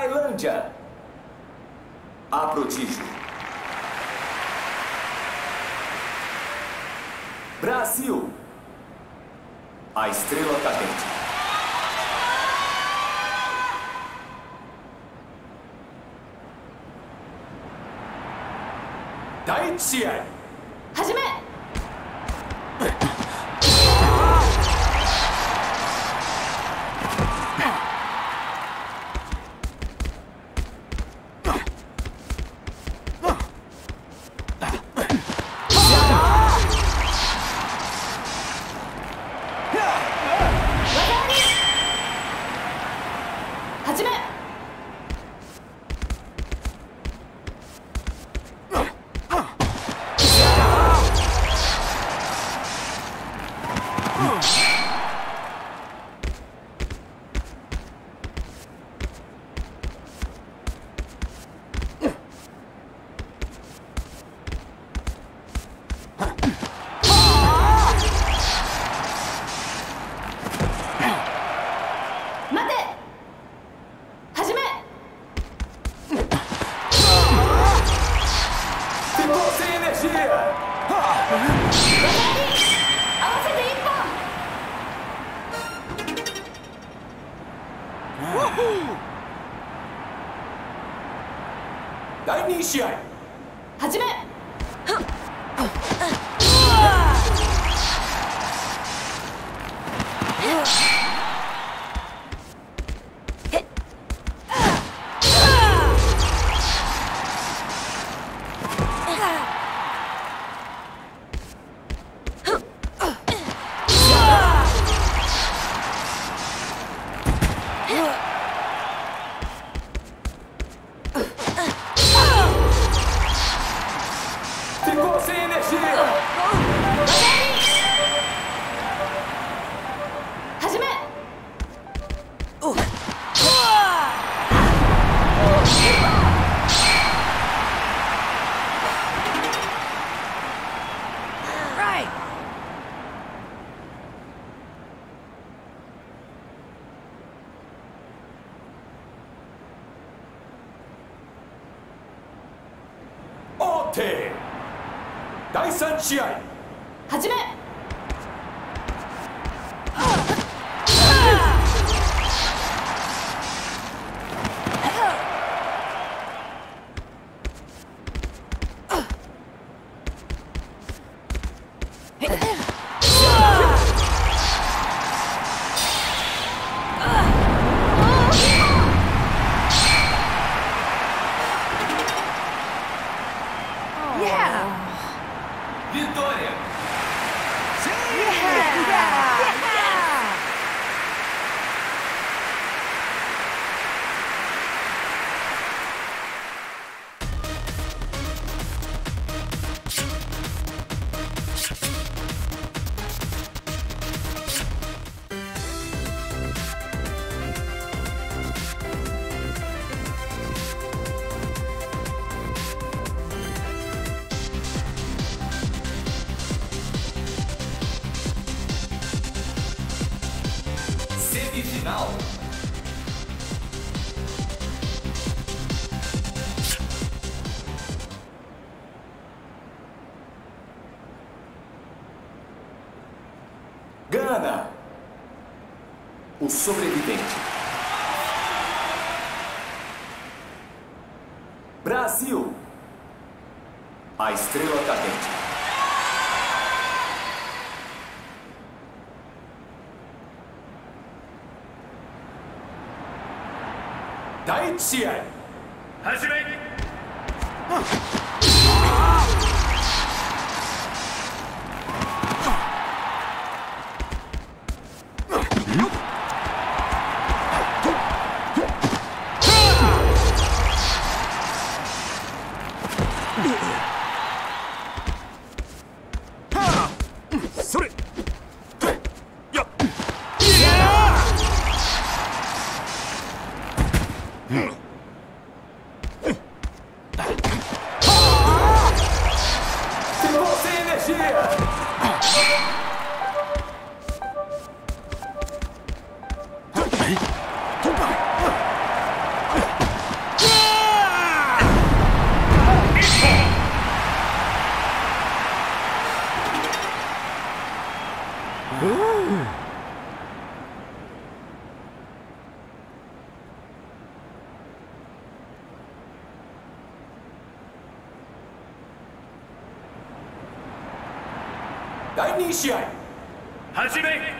Tailândia. A prodígio. Brasil. A estrela cadente. Daiichi. 始 OK。第3試合。始め Gana. O sobrevivente. Brasil. A estrela cadente. 第1試 Hmm. 試合。始め。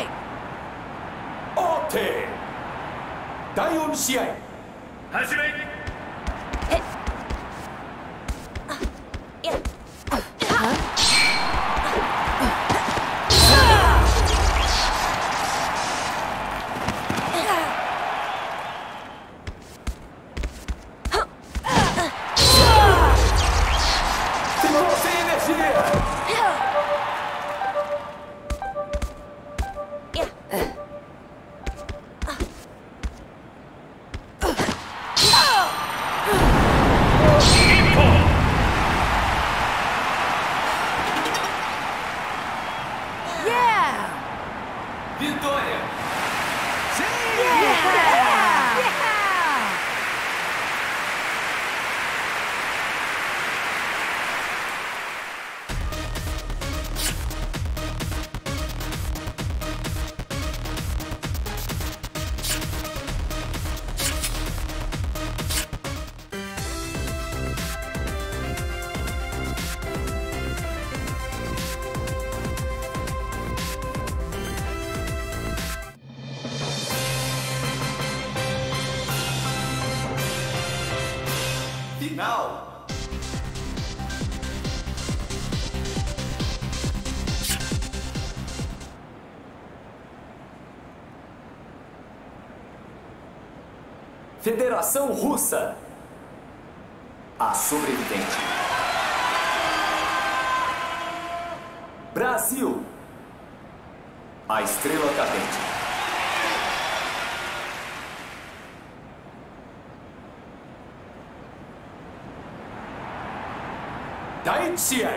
い。オーテ第4試合。始め。final. Federação Russa. A sobrevivente. Brasil. A estrela cadente. 第1試合